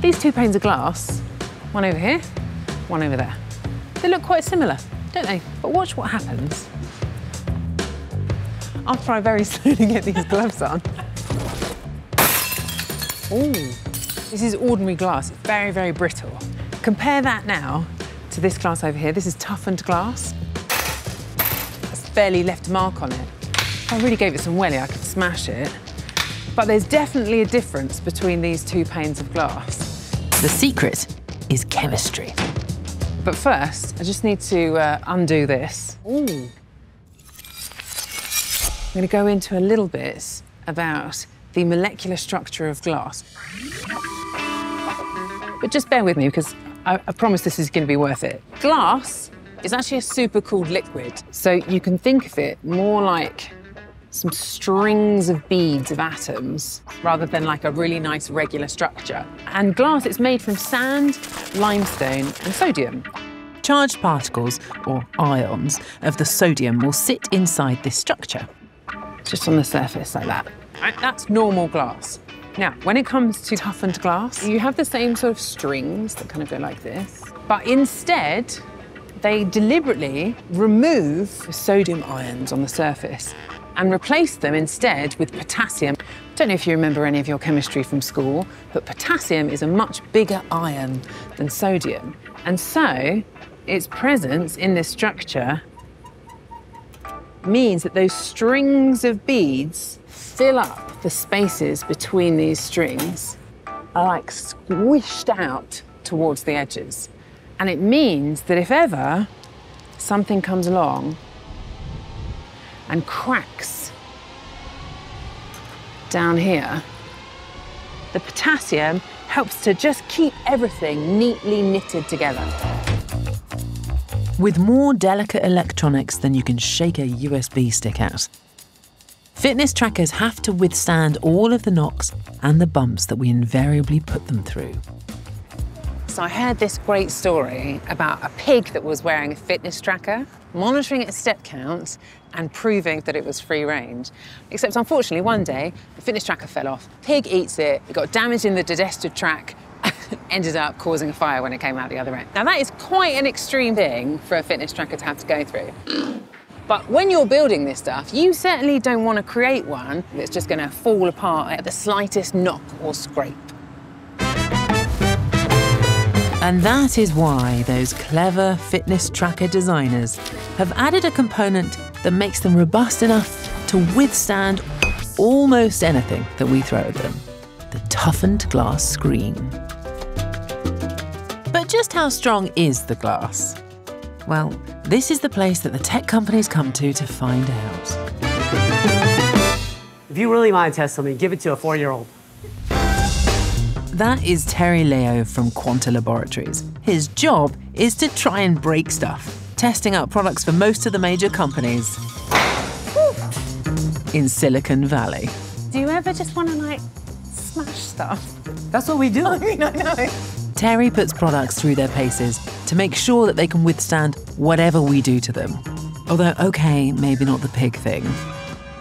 These two panes of glass, one over here, one over there, they look quite similar, don't they? But watch what happens after I very slowly get these gloves on. Ooh, this is ordinary glass. It's very, very brittle. Compare that now to this glass over here. This is toughened glass. It's barely left a mark on it. If I really gave it some welly, I could smash it. But there's definitely a difference between these two panes of glass. The secret is chemistry. But first, I just need to uh, undo this. Ooh. I'm going to go into a little bit about the molecular structure of glass. But just bear with me because I, I promise this is going to be worth it. Glass is actually a super cooled liquid. So you can think of it more like some strings of beads of atoms rather than like a really nice regular structure. And glass, it's made from sand, limestone, and sodium. Charged particles, or ions, of the sodium will sit inside this structure. Just on the surface like that. That's normal glass. Now, when it comes to toughened glass, you have the same sort of strings that kind of go like this, but instead, they deliberately remove sodium ions on the surface and replace them instead with potassium. I Don't know if you remember any of your chemistry from school, but potassium is a much bigger ion than sodium. And so, its presence in this structure means that those strings of beads fill up the spaces between these strings, are like squished out towards the edges. And it means that if ever something comes along and cracks down here, the potassium helps to just keep everything neatly knitted together. With more delicate electronics than you can shake a USB stick at. Fitness trackers have to withstand all of the knocks and the bumps that we invariably put them through. So I heard this great story about a pig that was wearing a fitness tracker, monitoring its step count and proving that it was free range. Except unfortunately, one day the fitness tracker fell off. Pig eats it, it got damaged in the digestive tract, ended up causing a fire when it came out the other end. Now that is quite an extreme thing for a fitness tracker to have to go through. But when you're building this stuff, you certainly don't want to create one that's just going to fall apart at the slightest knock or scrape. And that is why those clever fitness tracker designers have added a component that makes them robust enough to withstand almost anything that we throw at them the toughened glass screen. But just how strong is the glass? Well, this is the place that the tech companies come to to find out. If you really want to test something, give it to a four year old. That is Terry Leo from Quanta Laboratories. His job is to try and break stuff, testing out products for most of the major companies in Silicon Valley. Do you ever just want to like smash stuff? That's what we do. I mean, I know. Terry puts products through their paces to make sure that they can withstand whatever we do to them. Although, okay, maybe not the pig thing.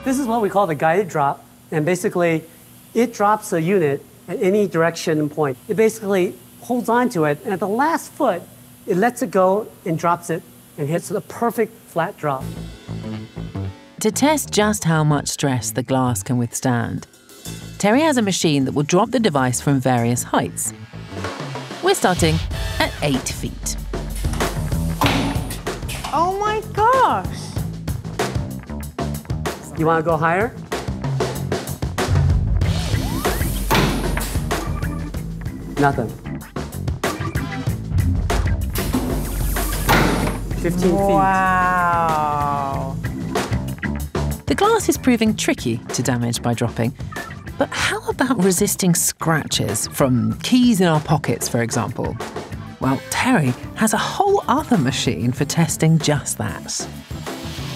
This is what we call the guided drop. And basically, it drops a unit at any direction and point. It basically holds on to it, and at the last foot, it lets it go and drops it and hits the perfect flat drop. To test just how much stress the glass can withstand, Terry has a machine that will drop the device from various heights. We're starting at 8 feet. Oh my gosh. You want to go higher? Nothing. 15 feet. Wow. The glass is proving tricky to damage by dropping. But how about resisting scratches from keys in our pockets, for example? Well, Terry has a whole other machine for testing just that.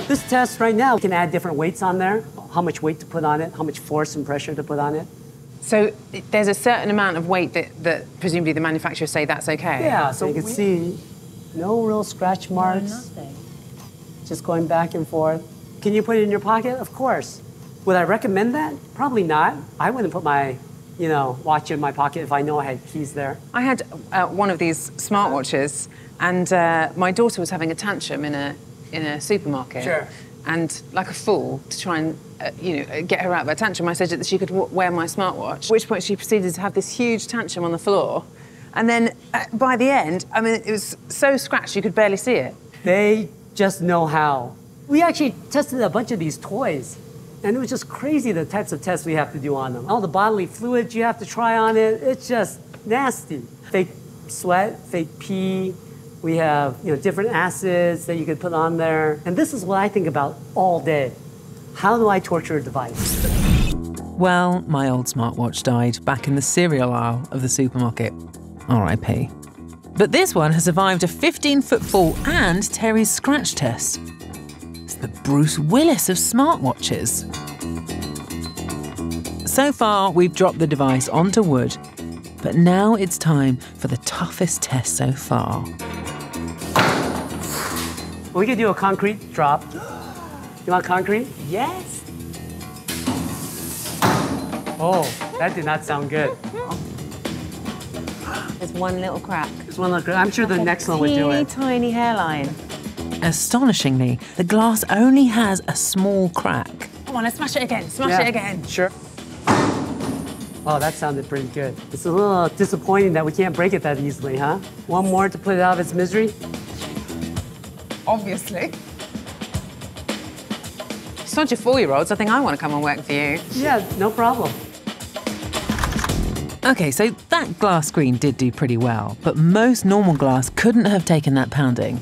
This test right now, can add different weights on there, how much weight to put on it, how much force and pressure to put on it. So there's a certain amount of weight that, that presumably the manufacturers say that's okay. Yeah, so you can see no real scratch marks. Just going back and forth. Can you put it in your pocket? Of course. Would I recommend that? Probably not. I wouldn't put my you know, watch in my pocket if I know I had keys there. I had uh, one of these smartwatches, and uh, my daughter was having a tantrum in a in a supermarket. Sure. And like a fool, to try and uh, you know get her out of her tantrum, I said that she could wear my smartwatch. At which point she proceeded to have this huge tantrum on the floor, and then uh, by the end, I mean, it was so scratched you could barely see it. They just know how. We actually tested a bunch of these toys, and it was just crazy the types of tests we have to do on them. All the bodily fluids you have to try on it, it's just nasty. Fake sweat, fake pee. We have you know different acids that you could put on there, and this is what I think about all day. How do I torture a device? Well, my old smartwatch died back in the cereal aisle of the supermarket. RIP. But this one has survived a 15 foot fall and Terry's scratch test. It's the Bruce Willis of smartwatches. So far, we've dropped the device onto wood, but now it's time for the toughest test so far. We could do a concrete drop. You want concrete? Yes. Oh, that did not sound good. There's one little crack. This one look good. I'm sure the next one would do Teeny it. tiny hairline. Astonishingly, the glass only has a small crack. Come on, let's smash it again. Smash Yeah, it again. Sure. Oh, that sounded pretty good. It's a little disappointing that we can't break it that easily, huh? One more to put it out of its misery? Obviously. Sod your four-year-olds. I think I want to come and work for you. Yeah, no problem. Okay, so that glass screen did do pretty well, but most normal glass couldn't have taken that pounding.